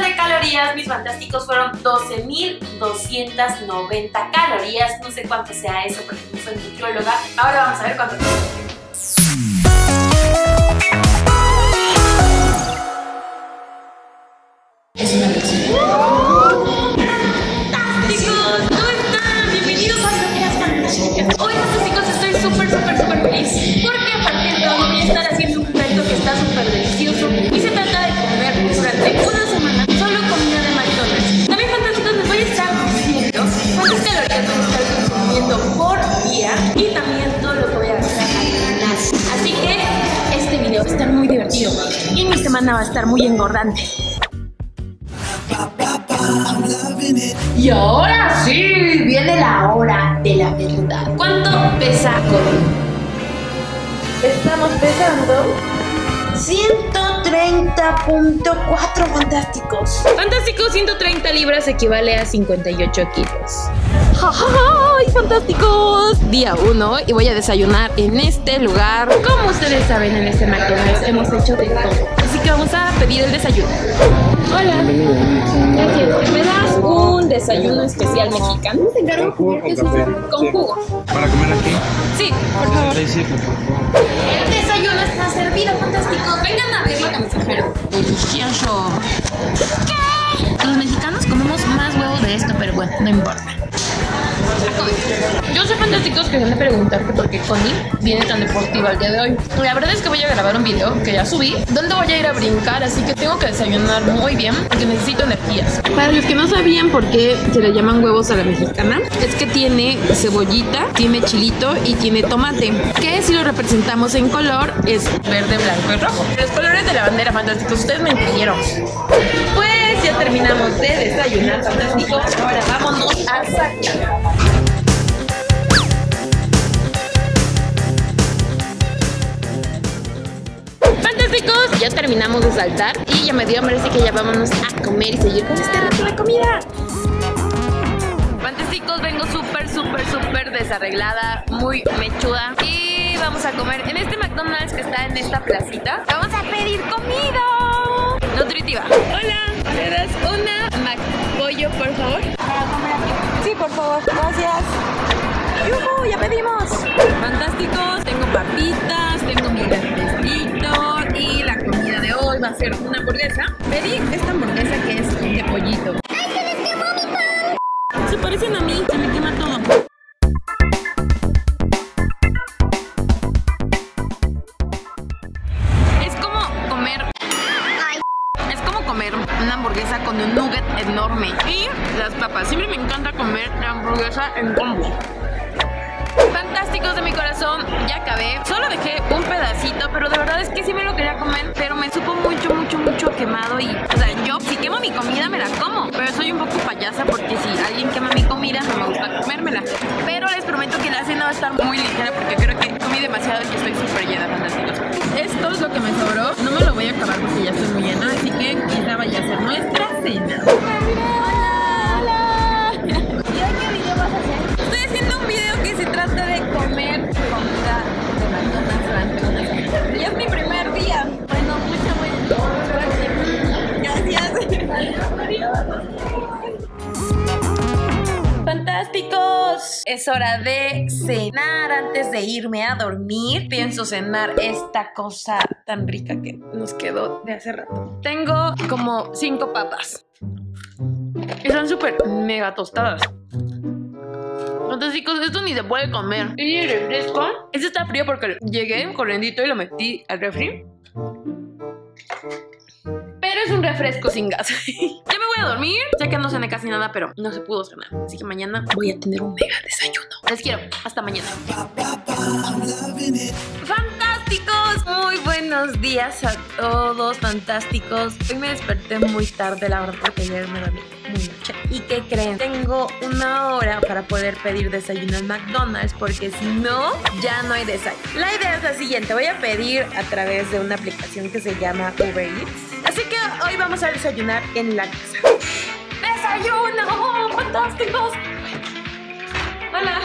de calorías, mis fantásticos, fueron 12.290 calorías. No sé cuánto sea eso porque no soy nutrióloga. Ahora vamos a ver cuánto. Es una. Semana va a estar muy engordante. Y ahora sí, viene la hora de la verdad. ¿Cuánto pesa Cody? Estamos pesando 130.4 fantásticos. Fantástico, 130 libras equivale a 58 kilos. ¡Ay, fantásticos! Día 1 y voy a desayunar en este lugar. Como ustedes saben, en este McDonald's hemos hecho de todo. Así que vamos a pedir el desayuno. Hola. Gracias. ¿Me das un desayuno especial mexicano? ¿Con jugo o café? Con jugo. ¿Para comer aquí? Sí, por favor. Está servido, fantástico. Vengan a ver lo que mensajero. Delicioso. ¿Qué? Los mexicanos comemos más huevo de esto, pero bueno, no importa. Yo soy fantásticos que van a preguntar que por qué Connie viene tan deportiva el día de hoy. La verdad es que voy a grabar un video que ya subí, donde voy a ir a brincar, así que tengo que desayunar muy bien porque necesito energías. Para los que no sabían por qué se le llaman huevos a la mexicana, es que tiene cebollita, tiene chilito y tiene tomate, que si lo representamos en color es verde, blanco y rojo. Los colores de la bandera fantásticos, ustedes me entendieron. Pues ya terminamos de desayunar, fantástico. Ahora vámonos a sacar. Ya terminamos de saltar y ya me dio hambre, así que ya vámonos a comer y seguir con este rato de comida. Fantásticos, vengo súper, súper, súper desarreglada, muy mechuda y vamos a comer en este McDonald's que está en esta placita. Vamos a pedir comida nutritiva. Hola, ¿me das una McPollo, por favor? Sí, por favor, gracias. ¡Yuhu! ¡Ya pedimos! Fantásticos, tengo papitas, tengo mi refresquito y la va a ser una hamburguesa. Pedí esta hamburguesa que es de pollito. ¡Ay, se les quemó mi pan! Se parecen a mí, se me quema todo. Es como comer es como comer una hamburguesa con un nugget enorme y las papas. Siempre me encanta comer la hamburguesa en combo. Fantásticos de mi corazón, ya acabé. Solo dejé un pedacito, pero de verdad es que sí me lo quería comer, pero me supo mucho, mucho, mucho quemado y, o sea, yo si quemo mi comida me la como, pero soy un poco payasa porque si alguien quema mi comida no me gusta comérmela. Pero les prometo que la cena va a estar muy ligera porque creo que comí demasiado y estoy súper llena, fantásticos. Esto es lo que me sobró. No me lo voy a acabar porque ya estoy muy llena, hora de cenar antes de irme a dormir. Pienso cenar esta cosa tan rica que nos quedó de hace rato. Tengo como cinco papas. Están súper mega tostadas. Fantásticos, esto ni se puede comer. Y refresco. Este está frío porque llegué corriendito y lo metí al refri. Pero es un refresco sin gas. ya me voy a dormir. Ya que no cené casi nada, pero no se pudo cenar. Así que mañana voy a tener un mega desayuno. Les quiero. Hasta mañana. Fantásticos. Muy buenos días a todos. Fantásticos. Hoy me desperté muy tarde, la verdad, porque ayer me dormí muy noche. ¿Y qué creen? Tengo una hora para poder pedir desayuno en McDonald's porque si no, ya no hay desayuno. La idea es la siguiente. Voy a pedir a través de una aplicación que se llama Uber Eats. Hoy vamos a desayunar en la casa. ¡Desayuno! ¡Fantásticos! Hola.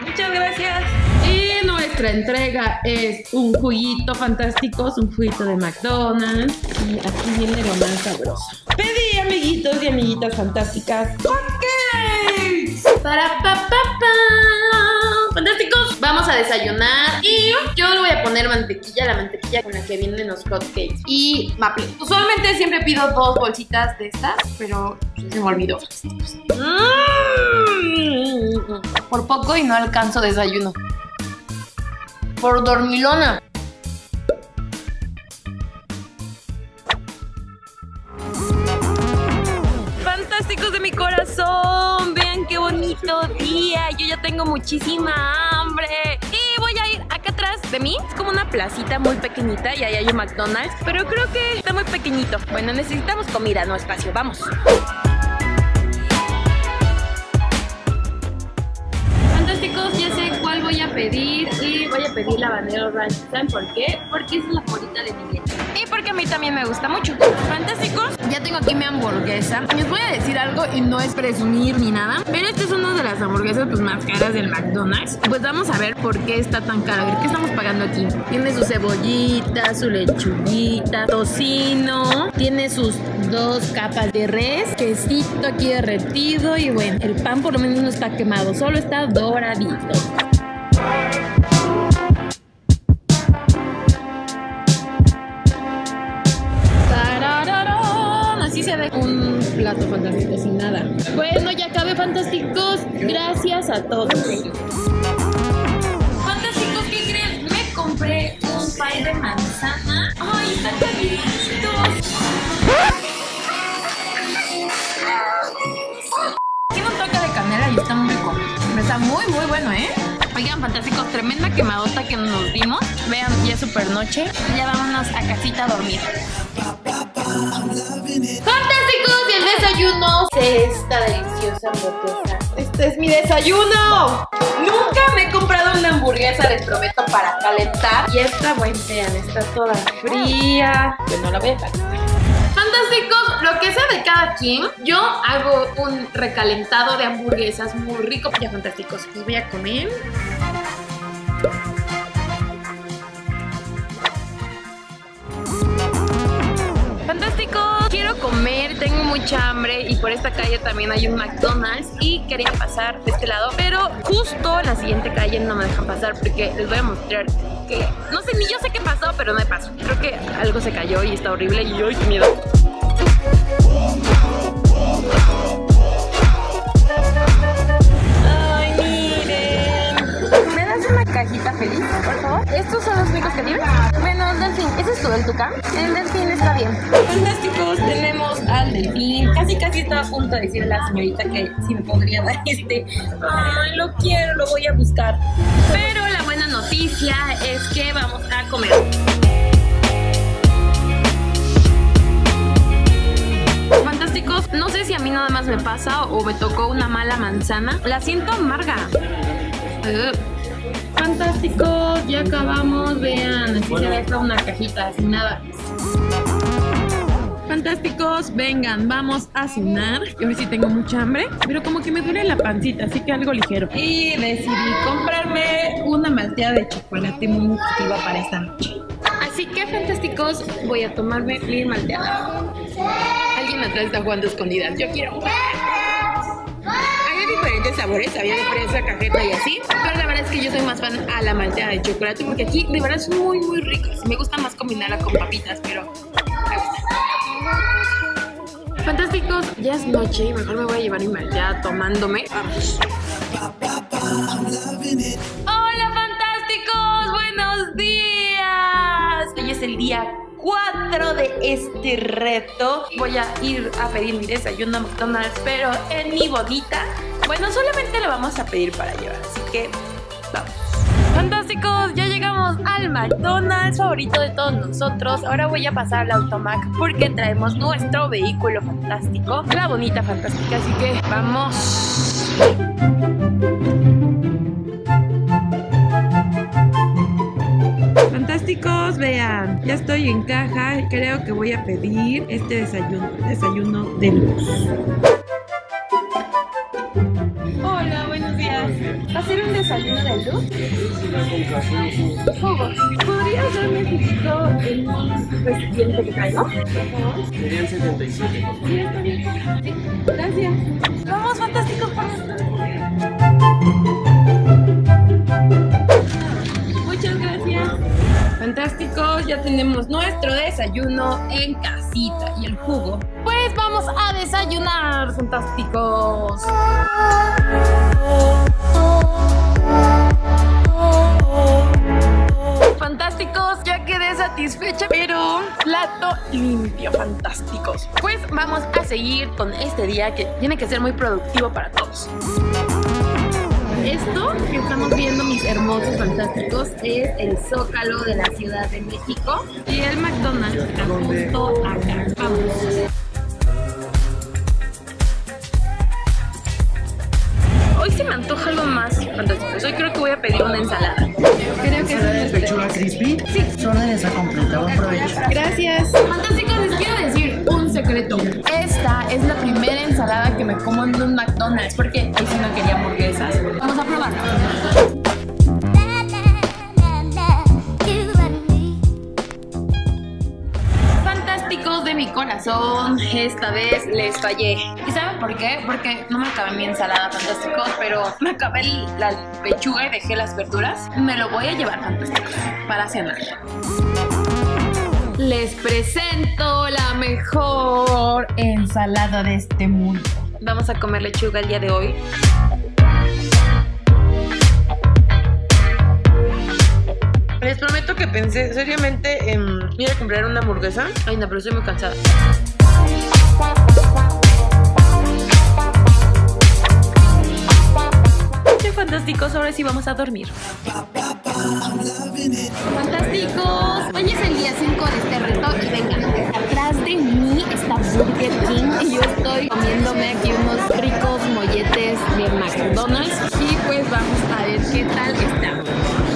Muchas gracias. Y nuestra entrega es un juguito fantástico, un juguito de McDonald's. Y aquí viene lo más sabroso. Pedí, amiguitos y amiguitas fantásticas, cupcakes. Para pa, pa, pa. Fantásticos, vamos a desayunar y yo le voy a poner mantequilla, la mantequilla con la que vienen los hotcakes y maple. Usualmente siempre pido dos bolsitas de estas, pero se me olvidó. Mm. Por poco y no alcanzo desayuno. Por dormilona. Tengo muchísima hambre. Y voy a ir acá atrás de mí. Es como una placita muy pequeñita y ahí hay un McDonald's. Pero creo que está muy pequeñito. Bueno, necesitamos comida, no espacio. Vamos. Pedir la habanero ranch. ¿Saben por qué? Porque es la favorita de mi. Y porque a mí también me gusta mucho. Fantásticos, ya tengo aquí mi hamburguesa. Les voy a decir algo y no es presumir ni nada, pero esta es una de las hamburguesas pues, más caras del McDonald's. Pues vamos a ver por qué está tan cara. A ver, ¿qué estamos pagando aquí? Tiene su cebollita, su lechuguita, tocino, tiene sus dos capas de res, quesito aquí derretido y bueno, el pan por lo menos no está quemado, solo está doradito. A todos. Fantásticos, ¿qué creen? Me compré un pay de manzana. ¡Ay, están calientitos! Tiene un toque de canela y está muy rico. Está muy, muy bueno, ¿eh? Oigan, fantásticos, tremenda quemadota que nos dimos. Vean, ya es super noche. Ya vámonos a casita a dormir. ¡Fantásticos! Y el desayuno se esta deliciosa hamburguesa. ¡Este es mi desayuno! Nunca me he comprado una hamburguesa, les prometo, para calentar. Y esta, bueno, vean, está toda fría. Pues no la voy a. Fantásticos, lo que sea de cada quien, yo hago un recalentado de hamburguesas muy rico. Ya, fantásticos, pues voy a comer. Comer, tengo mucha hambre y por esta calle también hay un McDonald's y quería pasar de este lado, pero justo en la siguiente calle no me dejan pasar porque les voy a mostrar que no sé, ni yo sé qué pasó, pero no me pasó. Creo que algo se cayó y está horrible y ¡ay, qué miedo! Cajita feliz, por favor? ¿Estos son los únicos que tienes? Bueno, delfín, ¿ese es tu del tucán? El delfín está bien. Fantásticos, tenemos al delfín. Casi, casi estaba a punto de decirle a la señorita que si me podría dar este. Ay, lo quiero, lo voy a buscar. Pero la buena noticia es que vamos a comer. Fantásticos, no sé si a mí nada más me pasa o me tocó una mala manzana. La siento amarga. Fantásticos, ya acabamos. Vean, aquí se deja una cajita sin nada. Fantásticos, vengan, vamos a cenar. Yo sí tengo mucha hambre, pero como que me duele la pancita, así que algo ligero. Y decidí comprarme una malteada de chocolate muy nutritiva para esta noche. Así que, fantásticos, voy a tomarme mi malteada. Alguien atrás está jugando escondidas. Yo quiero jugar. Hay diferentes sabores, había de fresa, cajeta y así. Verdad es que yo soy más fan a la malteada de chocolate porque aquí de verdad son muy, muy ricos. Me gusta más combinarla con papitas, pero me gusta. Fantásticos, ya es noche y mejor me voy a llevar mi malteada tomándome. Vamos. Hola fantásticos, buenos días. Hoy es el día 4 de este reto. Voy a ir a pedir mi desayuno a McDonald's, pero en mi bodita. Bueno, solamente lo vamos a pedir para llevar, así que Fantásticos, ya llegamos al McDonald's favorito de todos nosotros. Ahora voy a pasar al Automac porque traemos nuestro vehículo fantástico, la bonita fantástica, así que vamos. Fantásticos, vean, ya estoy en caja. Creo que voy a pedir este desayuno, desayuno de luz. Hola, buenos días. ¿Va a ser un desayuno de luz? Jugo. ¿Podrías darme tantito el recipiente que traigo? Serían 77. Sí, está bien. Sí, gracias. Vamos, fantásticos, por Muchas gracias. Fantásticos, ya tenemos nuestro desayuno en casita y el jugo. Pues vamos a desayunar, fantásticos. Ya quedé satisfecha, pero plato limpio, fantásticos. Pues vamos a seguir con este día que tiene que ser muy productivo para todos. Esto que estamos viendo, mis hermosos fantásticos, es el Zócalo de la Ciudad de México y el McDonald's está justo acá. Vamos. Antoja algo más fantástico. Hoy creo que voy a pedir una ensalada. Creo que eso es pechuga crispy. Sí. Su orden está completa. Buen provecho. Gracias. Fantásticos, les quiero decir un secreto. Esta es la primera ensalada que me como en un McDonald's porque ahí sí no quería hamburguesas. Corazón, esta vez les fallé. ¿Y saben por qué? Porque no me acabé mi ensalada, fantásticos, pero me acabé la pechuga y dejé las verduras. Me lo voy a llevar, fantásticos, para cenar. Les presento la mejor ensalada de este mundo. Vamos a comer lechuga el día de hoy. Pensé seriamente en ir a comprar una hamburguesa. Ay, no, pero estoy muy cansada. Qué fantásticos, ahora sí vamos a dormir. Fantásticos. Hoy es el día 5 de este reto y vengan, atrás de mí está Burger King y yo estoy comiéndome aquí unos ricos molletes de McDonald's y pues vamos a ver qué tal está.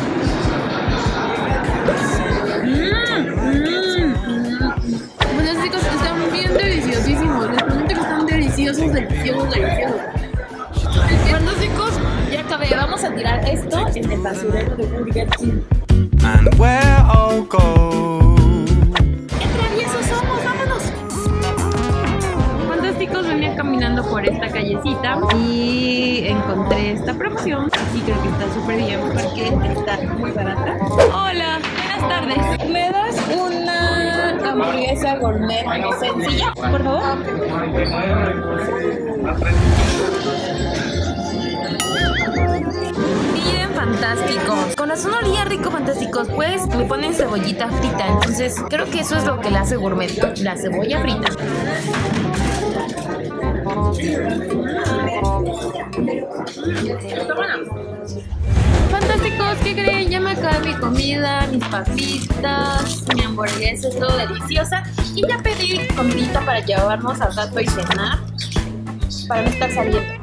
El basurero de Burger King. and where I'll go. ¡Qué traviesos somos! ¡Vámonos! Fantásticos, venía caminando por esta callecita y encontré esta promoción y creo que está súper bien porque está muy barata. Hola, buenas tardes. ¿Me das una hamburguesa gourmet sencilla, por favor? Fantásticos. Corazón olía rico, fantásticos. Pues me ponen cebollita frita. Entonces, creo que eso es lo que la hace gourmet. La cebolla frita. Fantásticos, ¿qué creen? Ya me acabé mi comida, mis papitas, mi hamburguesa, es todo deliciosa. Y ya pedí comidita para llevarnos al rato y cenar. Para no estar saliendo.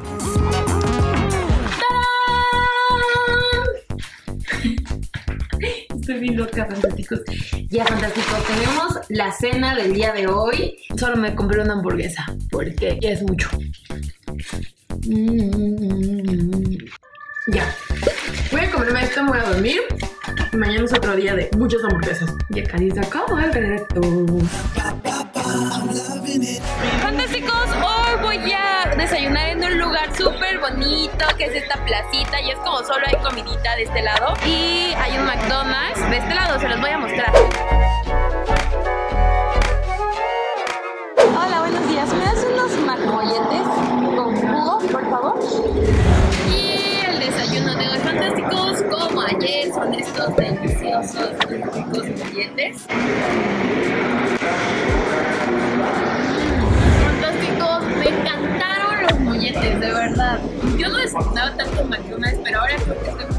Estoy bien loca, fantásticos. Ya, fantásticos, tenemos la cena del día de hoy. Solo me compré una hamburguesa, porque ya es mucho. Ya. Voy a comerme esto, me voy a dormir. Mañana es otro día de muchas hamburguesas. Ya casi se acabó el reto. Fantásticos, hoy voy a desayunar en un lugar súper bonito que es esta placita y es como solo hay comidita de este lado y hay un McDonald's de este lado, se los voy a mostrar.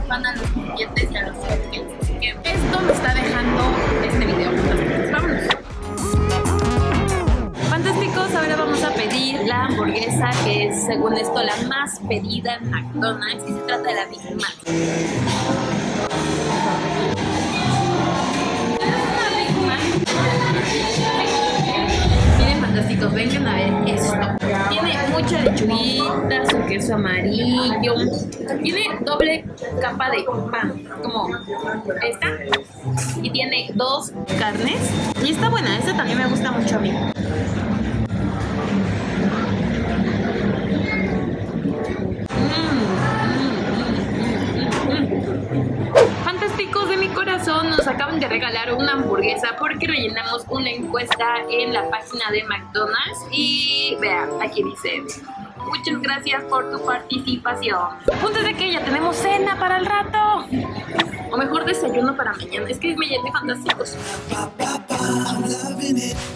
Fan a los molletes y a los hotcakes. Así que esto me está dejando este video. Fantásticos, vámonos. Fantásticos, ahora vamos a pedir la hamburguesa que es, según esto, la más pedida en McDonald's y se trata de la Big Mac. Miren, vengan a ver esto. Tiene mucha lechuguita, su queso amarillo. Tiene doble capa de pan, como esta. Y tiene dos carnes. Y está buena, esta también me gusta mucho a mí. Acaban de regalar una hamburguesa porque rellenamos una encuesta en la página de McDonald's y vean, aquí dice Muchas gracias por tu participación. Punto de que ya tenemos cena para el rato. O mejor desayuno para mañana. Es que me llené fantásticos.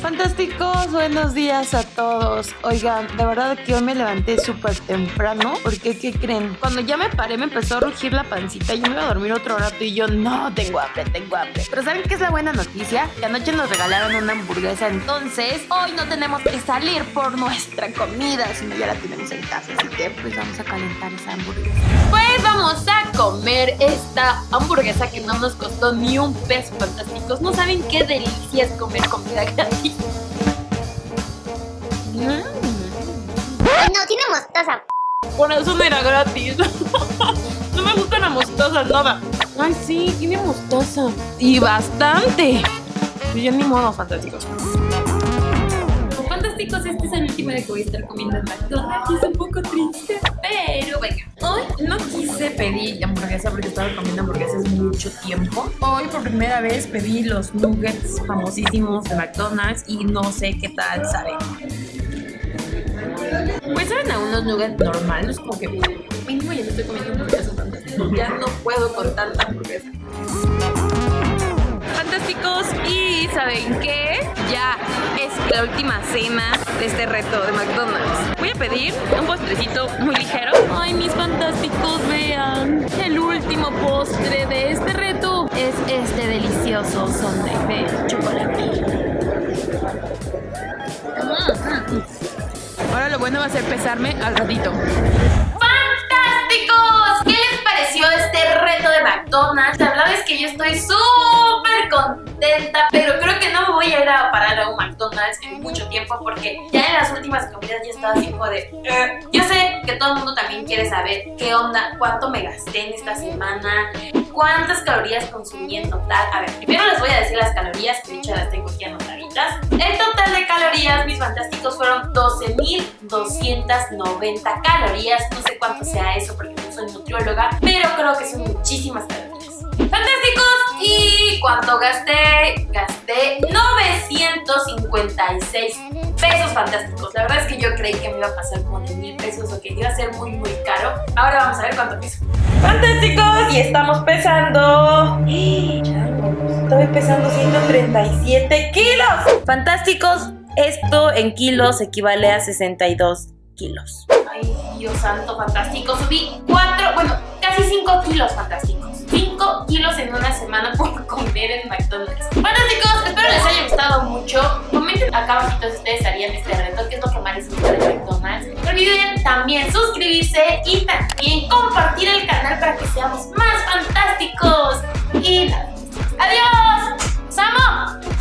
Fantásticos, buenos días a todos. Oigan, de verdad que hoy me levanté súper temprano. Porque, ¿qué creen? Cuando ya me paré, me empezó a rugir la pancita. Yo me iba a dormir otro rato y yo, no, tengo hambre, tengo hambre. Pero ¿saben qué es la buena noticia? Que anoche nos regalaron una hamburguesa. Entonces, hoy no tenemos que salir por nuestra comida, sino ya la tenemos en casa. Así que, pues vamos a calentar esa hamburguesa. Pues vamos a comer esta hamburguesa que no nos costó ni un peso, fantásticos. No saben qué delicia es comer comida gratis. No, tiene mostaza. Por eso no era gratis. no me gusta la mostaza, nada. Ay, sí, tiene mostaza. Y bastante. Y ya ni modo. Fantásticos, último de que voy a estar comiendo en McDonald's. Es un poco triste, pero venga. Hoy no quise pedir hamburguesa porque estaba comiendo hamburguesas mucho tiempo. Hoy por primera vez pedí los nuggets famosísimos de McDonald's y no sé qué tal saben. Pues saben a unos nuggets normales, como que mínimo ya estoy comiendo hamburguesas. Ya no puedo con tanta hamburguesa. Fantásticos, y ¿saben qué? Ya es la última cena de este reto de McDonald's. Voy a pedir un postrecito muy ligero. Ay, mis fantásticos, vean. El último postre de este reto es este delicioso sundae de chocolate. Ahora lo bueno va a ser pesarme al ratito. ¡Fantásticos! ¿Qué les pareció este reto de McDonald's? La verdad es que yo estoy súper contenta, pero creo que no me voy a ir a parar a un McDonald's en mucho tiempo porque ya en las últimas comidas ya estaba así como de... "Eh". Yo sé que todo el mundo también quiere saber qué onda, cuánto me gasté en esta semana, cuántas calorías consumí en total. A ver, primero les voy a decir las calorías, que de hecho las tengo aquí anotaditas. El total de calorías, mis fantásticos, fueron 12.290 calorías. No sé cuánto sea eso porque no soy nutrióloga, pero creo que son muchísimas calorías. ¡Fantásticos! ¿Y cuánto gasté? Gasté 956 pesos fantásticos. La verdad es que yo creí que me iba a pasar como de mil pesos o que iba a ser muy, muy caro. Ahora vamos a ver cuánto peso. ¡Fantásticos! Y estamos pesando... Estoy pesando 137 kilos. ¡Fantásticos! Esto en kilos equivale a 62 kilos. Ay, Dios santo, fantástico. Subí 4, bueno, casi 5 kilos fantásticos. 5 kilos en una semana por comer en McDonald's. Fantásticos, espero les haya gustado mucho. Comenten acá abajito si ustedes harían este reto, qué es lo que más les gusta de McDonald's. No olviden también suscribirse y también compartir el canal para que seamos más fantásticos. Y nada, adiós, ¡Samo!